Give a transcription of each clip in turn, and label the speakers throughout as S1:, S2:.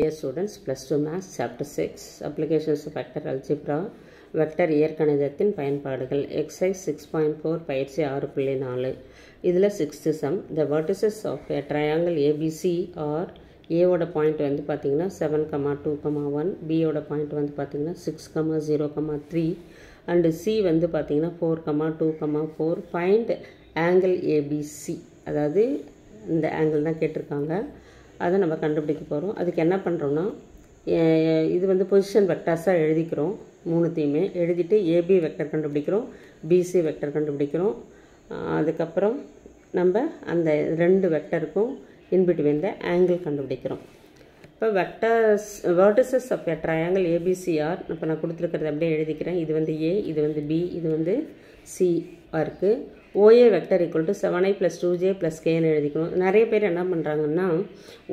S1: Dear students, plus 2 maths chapter 6 applications of vector algebra vector இயற்கணிதத்தின் பயன்பாடுகள் exercise six point four பயிற்சி ஆறு புள்ளி நாலு. இதில் sixth sum the vertices of a triangle ABC are ஏவோட point வந்து பார்த்திங்கன்னா seven comma two comma one பியோட பாயிண்ட் வந்து பார்த்திங்கன்னா six comma zero comma three and C வந்து பார்த்தீங்கன்னா four comma two comma four find angle ABC அதாவது இந்த ஆங்கிள் தான் கேட்டிருக்காங்க. அதை நம்ம கண்டுபிடிக்க போகிறோம் அதுக்கு என்ன பண்ணுறோன்னா இது வந்து பொசிஷன் வெக்டர்ஸாக எழுதிக்கிறோம். மூணுத்தையுமே எழுதிட்டு ஏபி வெக்டர் கண்டுபிடிக்கிறோம். பிசி வெக்டர் கண்டுபிடிக்கிறோம். அதுக்கப்புறம் நம்ம அந்த ரெண்டு வெக்டருக்கும் இன்பிட்வீன் த ஆங்கிள் கண்டுபிடிக்கிறோம். இப்போ vectors vertices of a triangle ABC are இப்போ நான் கொடுத்துருக்கிறத அப்படியே எழுதிக்கிறேன். இது வந்து ஏ இது வந்து பி இது வந்து சி இருக்குது OA vector equal to seven i plus two j plus கேன்னு எழுதிக்கணும். நிறைய பேர் என்ன பண்ணுறாங்கன்னா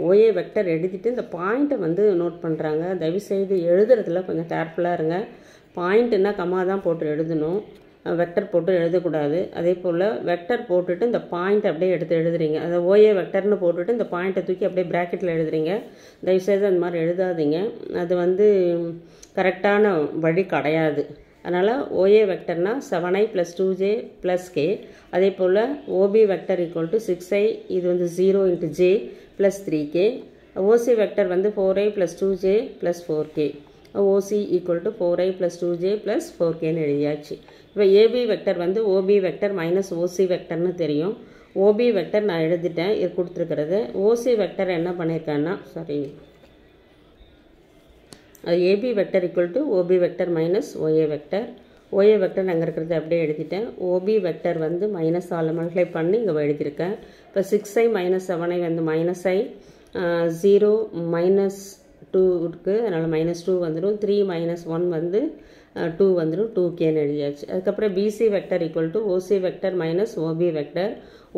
S1: ஓஏ வெக்டர் எழுதிட்டு இந்த பாயிண்ட்டை வந்து நோட் பண்ணுறாங்க தயவுசெய்து எழுதுறதுல கொஞ்சம் கேர்ஃபுல்லாக இருங்க. பாயிண்ட்டுன்னா கம்மா தான் போட்டு எழுதணும். வெக்டர் போட்டு எழுதக்கூடாது. அதே போல் வெக்டர் போட்டுட்டு இந்த பாயிண்ட் அப்படியே எடுத்து எழுதுறீங்க. அதை ஓஏ வெக்டர்னு போட்டுட்டு இந்த பாயிண்ட்டை தூக்கி அப்படியே ப்ராக்கெட்டில் எழுதுறீங்க. தயவுசெய்து அந்த மாதிரி எழுதாதீங்க. அது வந்து கரெக்டான வழி கிடையாது. அதனால் OA வெக்டர்னா seven i plus two j plus k அதே போல் OB vector equal to six i இது வந்து zero into j plus three k OC vector வந்து four i plus two j plus four k OC equal to four i plus two j plus four கேன்னு எழுதியாச்சு. இப்போ AB vector வந்து OB vector minus OC வெக்டர்னு தெரியும். OB vector நான் எழுதிட்டேன். இது கொடுத்துருக்கிறது. ஓசி வெக்டர் என்ன பண்ணியிருக்கேன்னா sorry AB vector equal to OB vector minus OA vector OA vector அங்கே இருக்கிறது அப்படியே எழுதிட்டேன். ஓபி வெக்டர் வந்து மைனஸ் ஆல் மல்டிப்ளை பண்ணி இங்கே எழுதியிருக்கேன். இப்போ six i minus seven i வந்து minus i zero minus two இருக்குது அதனால் மைனஸ் டூ வந்துடும் த்ரீ மைனஸ் ஒன் வந்து டூ வந்துடும் டூ கேன்னு எழுதியாச்சு. அதுக்கப்புறம் BC vector equal to OC vector minus OB vector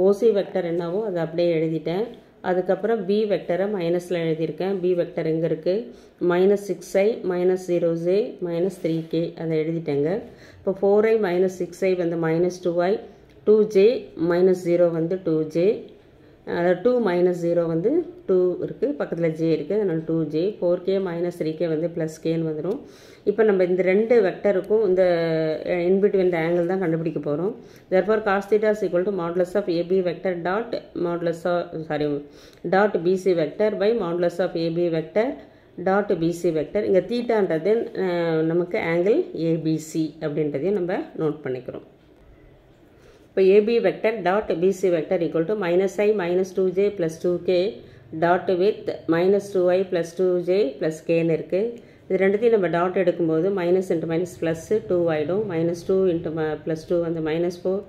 S1: OC vector என்னவோ அதை அப்படியே எழுதிட்டேன். அதுக்கப்புறம் பி வெக்டரை மைனஸில் எழுதியிருக்கேன். பி வெக்டர் எங்கே இருக்குது minus six i minus zero j minus three k அதை எழுதிட்டேங்க. இப்போ four i minus six i வந்து minus two i two j minus zero வந்து two j two minus zero வந்து டூ இருக்குது பக்கத்தில் ஜே இருக்குது அதனால் two j four k minus three k வந்து ப்ளஸ் கேன்னு வந்துடும் இப்போ நம்ம இந்த ரெண்டு வெக்டருக்கும் இந்த இன்பிட்வீன் இந்த ஆங்கிள் தான் கண்டுபிடிக்க போகிறோம் therefore cos theta is equal to modulus of AB vector dot modulus of sorry dot BC vector by modulus of AB vector dot BC vector இங்கே தீட்டான்றது நமக்கு ஆங்கிள் ஏபிசி அப்படின்றதையும் நம்ம நோட் பண்ணிக்கிறோம். இப்போ AB vector dot BC vector equal to minus i minus two j plus two k dot with minus two i plus two j plus கேன்னு இருக்குது இது ரெண்டுத்தையும் நம்ம டாட் எடுக்கும்போது minus into minus plus two ஆகிடும் minus two into ம plus two வந்து minus four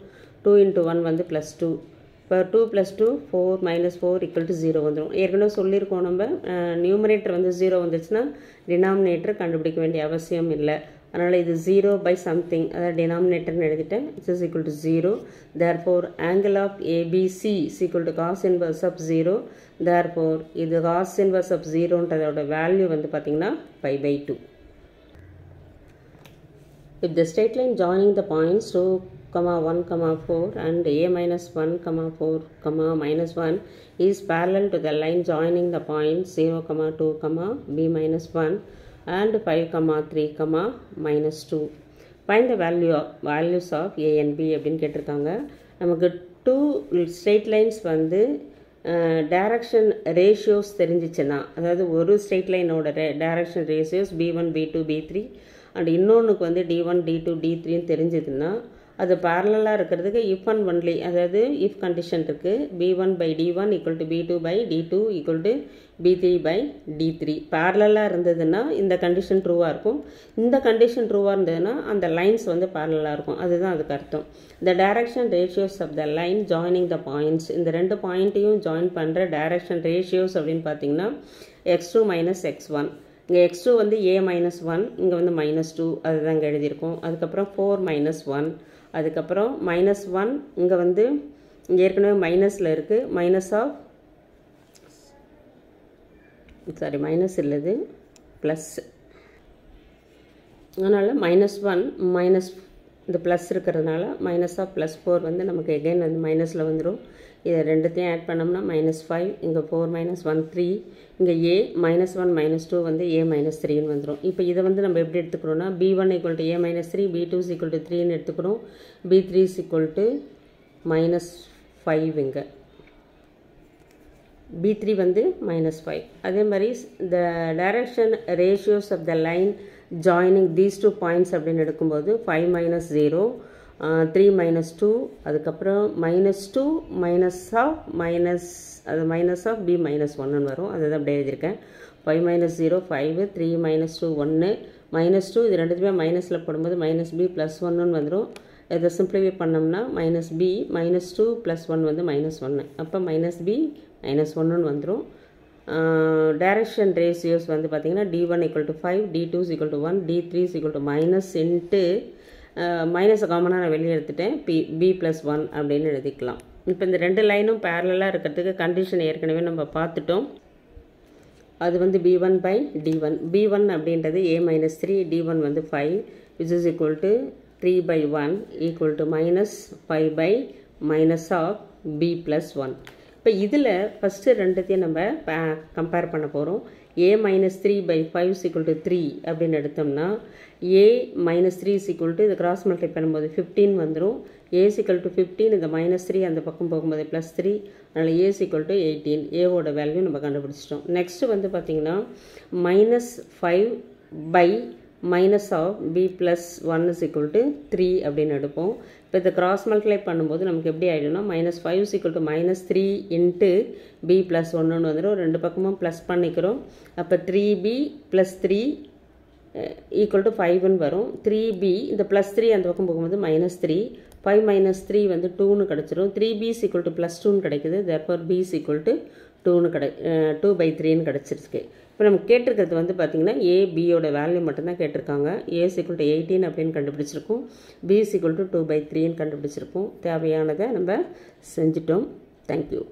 S1: two into one வந்து plus two இப்போ two plus two four minus four equal to zero வந்துடும் ஏற்கனவே சொல்லியிருக்கோம் நம்ம. நியூமரேட்டர் வந்து ஜீரோ வந்துச்சுன்னா டினாமினேட்டர் கண்டுபிடிக்க வேண்டிய அவசியம் இல்லை. அதனால் இது ஜீரோ பை சம்திங் அதாவது டினாமினேட்டர்னு எழுதிட்டேன் it's is equal to zero therefore angle of ABC is equal to cos inverse of zero therefore இது காஸ் இன்வர்ஸ் ஆஃப் ஜீரோன்றதோட வேல்யூ வந்து பார்த்தீங்கன்னா five by two if the straight line joining the points 2 comma one comma four and a minus one comma four comma minus one is parallel to the line joining the points 0 comma 2 comma b minus 1 and 5, comma 3, comma minus 2. Find the value of, values of a and b அப்படின்னு கேட்டிருக்காங்க நமக்கு two straight lines வந்து direction ratios தெரிஞ்சிச்சுன்னா அதாவது ஒரு straight லைனோட direction ratios b one b two b three and இன்னொன்றுக்கு வந்து d one d two d த்ரீன்னு தெரிஞ்சதுன்னா அது பேரலாக இருக்கிறதுக்கு இஃப் அண்ட் ஒன்லி அதாவது இஃப் கண்டிஷன் இருக்குது b one by d one equal to b two by d two equal to b three by d three பேரலாக இருந்ததுன்னா இந்த கண்டிஷன் ட்ரூவாக இருக்கும். இந்த கண்டிஷன் ட்ரூவாக இருந்ததுன்னா அந்த லைன்ஸ் வந்து பேரலாக இருக்கும். அதுதான் அதுக்கு அர்த்தம். The direction ratios of the line joining the points இந்த ரெண்டு பாயிண்ட்டையும் ஜாயின் பண்ணுற டேரக்ஷன் ரேஷியோஸ் அப்படின்னு பார்த்தீங்கன்னா x two minus x one இங்கே எக்ஸ் டூ வந்து ஏ மைனஸ் ஒன் இங்கே வந்து மைனஸ் டூ அதுதான் இங்கே எழுதியிருக்கோம். அதுக்கப்புறம் ஃபோர் மைனஸ் ஒன் அதுக்கப்புறம் மைனஸ் ஒன் இங்கே வந்து இங்கே ஏற்கனவே மைனஸில் இருக்குது மைனஸ் ஆஃப் சாரி மைனஸ் இல்லது ப்ளஸ் அதனால் மைனஸ் ஒன் மைனஸ் இந்த ப்ளஸ் இருக்கிறதுனால மைனஸ் ஆஃப் ப்ளஸ் ஃபோர் வந்து நமக்கு எகைன் வந்து மைனஸில் வந்துடும் இதை ரெண்டுத்தையும் ஆட் பண்ணோம்னா மைனஸ் ஃபைவ் இங்கே ஃபோர் மைனஸ் ஒன் த்ரீ இங்கே a minus one minus two வந்து ஏ மைனஸ் த்ரீன்னு வந்துடும் இப்போ இதை வந்து நம்ம எப்படி எடுத்துக்கிறோம்னா b one equal to a minus three b two equal to த்ரீன்னு எடுத்துக்கிறோம். B three equal to minus five இங்கே. பி த்ரீ வந்து மைனஸ் ஃபைவ் அதே மாதிரி the direction ratios of the line joining these two points அப்படின்னு எடுக்கும்போது five minus zero three minus two அதுக்கப்புறம் minus two minus of minus அது minus of b minus ஒன்னு வரும். அதை தான் அப்படியே எழுதியிருக்கேன். Five minus zero five three minus two ஒன்று மைனஸ் டூ இது ரெண்டுத்துமே மைனஸில் போடும்போது மைனஸ் பி ப்ளஸ் ஒன்னு வந்துடும் இதை சிம்பிளிஃபை பண்ணோம்னா minus b minus two plus one வந்து மைனஸ் ஒன்று அப்போ மைனஸ் பி மைனஸ் ஒன்றுன்னு வந்துடும் டைரக்ஷன் ரேஷியோஸ் வந்து பார்த்திங்கன்னா d one equal to five d two equal to one d three equal to minus into மைனஸை காமனாக நான் வெளியே எடுத்துட்டேன். பி பி ப்ளஸ் ஒன் அப்படின்னு எழுதிக்கலாம். இப்போ இந்த ரெண்டு லைனும் பேரலாக இருக்கிறதுக்கு கண்டிஷன் ஏற்கனவே நம்ம பார்த்துட்டோம். அது வந்து b one by d one b one அப்படின்றது a minus three d one வந்து five which is equal to three by one equal to minus five by minus of b plus one இப்போ இதில் first ரெண்டுத்தையும் நம்ம compare பண்ண போகிறோம் a minus three by five is equal to three அப்படின்னு எடுத்தோம்னா a minus three is equal to இது cross multiply பண்ணும்போது ஃபிஃப்டீன் வந்துடும் a is equal to fifteen இந்த மைனஸ் த்ரீ அந்த பக்கம் போகும்போது ப்ளஸ் த்ரீ அதனால் ஏ சிக்கல் டு எயிட்டீன் ஏவோட வேல்யூ நம்ம கண்டுபிடிச்சிட்டோம். நெக்ஸ்ட்டு வந்து பார்த்திங்கன்னா minus five by minus of b plus one is equal to three அப்படின்னு எடுப்போம். இப்போ இதை கிராஸ் மல்டிப்ளை பண்ணும்போது நமக்கு எப்படி ஆகிடும்னா minus five equal to minus three into b plus ஒன்றுன்னு வந்துடும் ரெண்டு பக்கமும் ப்ளஸ் பண்ணிக்கிறோம். அப்போ three b plus three equal to ஃபைவ்னு வரும். த்ரீ பி இந்த ப்ளஸ் த்ரீ அந்த பக்கம் போகும்போது minus three five minus three வந்து டூன்னு கிடச்சிரும். Three b equal to plus டூன்னு கிடைக்குது. தேர்ஃபோர் பிஸ் ஈக்குவல் டு டூன்னு கிடை டூ பை த்ரீன்னு கிடச்சிருக்கு. இப்போ நம்ம கேட்டிருக்கிறது வந்து பார்த்திங்கன்னா ஏ பியோட வேல்யூ மட்டும்தான் கேட்டிருக்காங்க. ஏ ஈக்குவல் டு எயிட்டீன் அப்படின்னு கண்டுபிடிச்சிருக்கோம். B equal to two by த்ரீன்னு கண்டுபிடிச்சிருக்கோம். தேவையானதை நம்ம செஞ்சிட்டோம். தேங்க்யூ